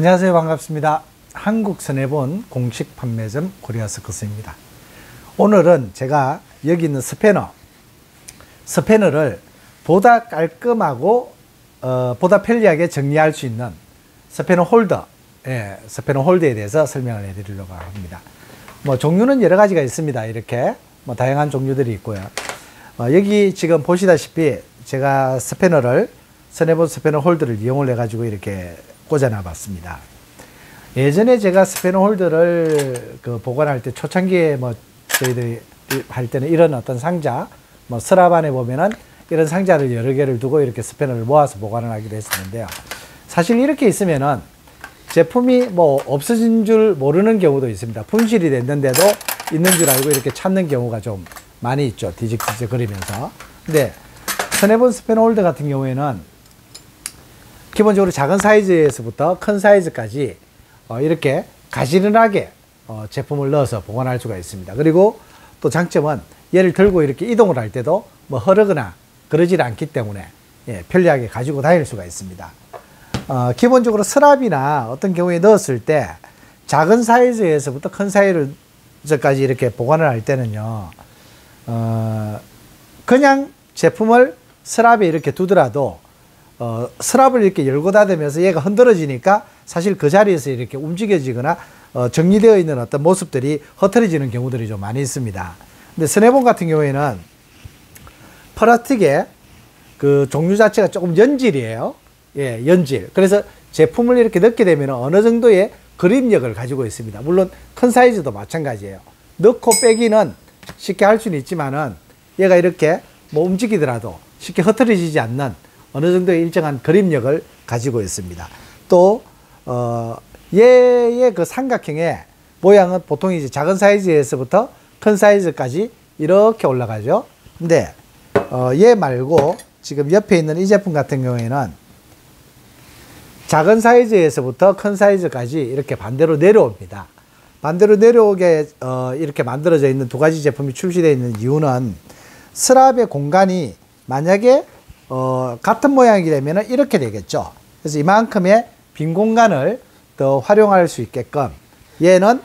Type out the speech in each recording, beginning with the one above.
안녕하세요. 반갑습니다. 한국 Snap-on 공식 판매점 코리아스커스입니다. 오늘은 제가 여기 있는 스패너, 스패너를 보다 깔끔하고 어, 보다 편리하게 정리할 수 있는 스패너 홀더, 예, 스패너 홀더에 대해서 설명을 해드리려고 합니다. 뭐 종류는 여러 가지가 있습니다. 이렇게 뭐 다양한 종류들이 있고요. 어, 여기 지금 보시다시피 제가 스패너를 Snap-on 스패너 홀더를 이용을 해가지고 이렇게 꽂아놔 봤습니다. 예전에 제가 스패너 홀더를 그 보관할 때 초창기에 뭐 저희들이 할 때는 이런 어떤 상자, 뭐 서랍 안에 보면은 이런 상자를 여러 개를 두고 이렇게 스패너를 모아서 보관을 하기도 했었는데요. 사실 이렇게 있으면은 제품이 뭐 없어진 줄 모르는 경우도 있습니다. 분실이 됐는데도 있는 줄 알고 이렇게 찾는 경우가 좀 많이 있죠. 뒤적뒤적 거리면서. 근데 Snap-on 스패너 홀더 같은 경우에는 기본적으로 작은 사이즈에서부터 큰 사이즈까지 어, 이렇게 가지런하게 어, 제품을 넣어서 보관할 수가 있습니다. 그리고 또 장점은 얘를 들고 이렇게 이동을 할 때도 뭐 흐르거나 그러질 않기 때문에 예, 편리하게 가지고 다닐 수가 있습니다. 어, 기본적으로 서랍이나 어떤 경우에 넣었을 때 작은 사이즈에서부터 큰 사이즈까지 이렇게 보관을 할 때는요, 어, 그냥 제품을 서랍에 이렇게 두더라도 어, 서랍을 이렇게 열고 닫으면서 얘가 흔들어지니까 사실 그 자리에서 이렇게 움직여지거나 어, 정리되어 있는 어떤 모습들이 흐트러지는 경우들이 좀 많이 있습니다. 근데 스네본 같은 경우에는 플라스틱의 그 종류 자체가 조금 연질이에요. 예, 연질. 그래서 제품을 이렇게 넣게 되면 어느 정도의 그립력을 가지고 있습니다. 물론 큰 사이즈도 마찬가지예요. 넣고 빼기는 쉽게 할 수는 있지만은 얘가 이렇게 뭐 움직이더라도 쉽게 흐트러지지 않는 어느 정도의 일정한 그립력을 가지고 있습니다. 또, 어, 얘의 그 삼각형의 모양은 보통 이제 작은 사이즈에서부터 큰 사이즈까지 이렇게 올라가죠. 근데, 어, 얘 말고 지금 옆에 있는 이 제품 같은 경우에는 작은 사이즈에서부터 큰 사이즈까지 이렇게 반대로 내려옵니다. 반대로 내려오게 어, 이렇게 만들어져 있는 두 가지 제품이 출시되어 있는 이유는 스랍의 공간이 만약에 어, 같은 모양이 되면 이렇게 되겠죠. 그래서 이만큼의 빈 공간을 더 활용할 수 있게끔 얘는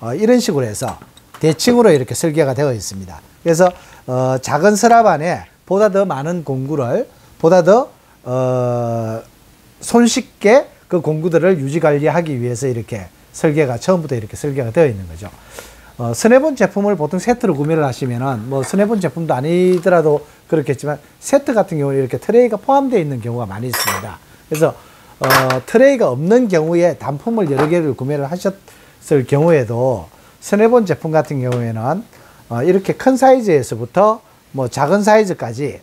어, 이런 식으로 해서 대칭으로 이렇게 설계가 되어 있습니다. 그래서 어, 작은 서랍 안에 보다 더 많은 공구를 보다 더 어, 손쉽게 그 공구들을 유지 관리하기 위해서 이렇게 설계가 처음부터 이렇게 설계가 되어 있는 거죠. 어, Snap-on 제품을 보통 세트로 구매를 하시면은 뭐 Snap-on 제품도 아니더라도 그렇겠지만 세트 같은 경우는 이렇게 트레이가 포함되어 있는 경우가 많이 있습니다. 그래서 어, 트레이가 없는 경우에 단품을 여러 개를 구매를 하셨을 경우에도 Snap-on 제품 같은 경우에는 어, 이렇게 큰 사이즈에서부터 뭐 작은 사이즈까지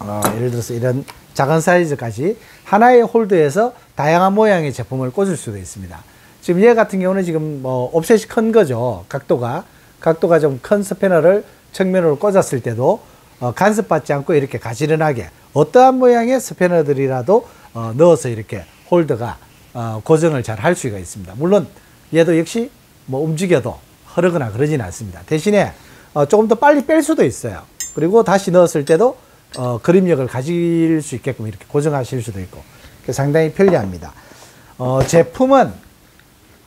어, 예를 들어서 이런 작은 사이즈까지 하나의 홀더에서 다양한 모양의 제품을 꽂을 수도 있습니다. 지금 얘 같은 경우는 지금 뭐 offset이 큰 거죠. 각도가. 각도가 좀 큰 스패너를 측면으로 꽂았을 때도 어, 간섭받지 않고 이렇게 가지런하게 어떠한 모양의 스패너들이라도 어, 넣어서 이렇게 홀더가 어, 고정을 잘 할 수가 있습니다. 물론 얘도 역시 뭐 움직여도 흐르거나 그러지는 않습니다. 대신에 어, 조금 더 빨리 뺄 수도 있어요. 그리고 다시 넣었을 때도 어, 그립력을 가질 수 있게끔 이렇게 고정하실 수도 있고 상당히 편리합니다. 어, 제품은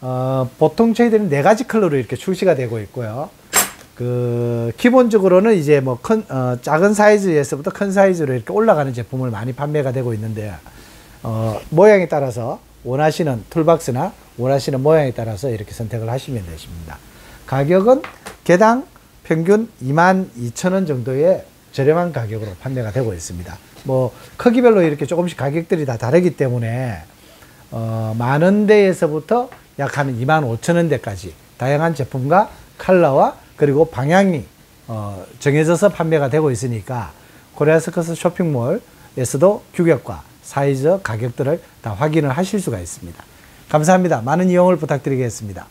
어, 보통 저희들은 네 가지 컬러로 이렇게 출시가 되고 있고요. 그 기본적으로는 이제 뭐 큰 어, 작은 사이즈에서부터 큰 사이즈로 이렇게 올라가는 제품을 많이 판매가 되고 있는데 어, 모양에 따라서 원하시는 툴박스나 원하시는 모양에 따라서 이렇게 선택을 하시면 되십니다. 가격은 개당 평균 22,000원 정도의 저렴한 가격으로 판매가 되고 있습니다. 뭐 크기별로 이렇게 조금씩 가격들이 다 다르기 때문에 어, 많은 데에서부터 약한 2만 5천 원대까지 다양한 제품과 컬러와 그리고 방향이 어, 정해져서 판매가 되고 있으니까 코리아 스커스 쇼핑몰에서도 규격과 사이즈, 가격들을 다 확인을 하실 수가 있습니다. 감사합니다. 많은 이용을 부탁드리겠습니다.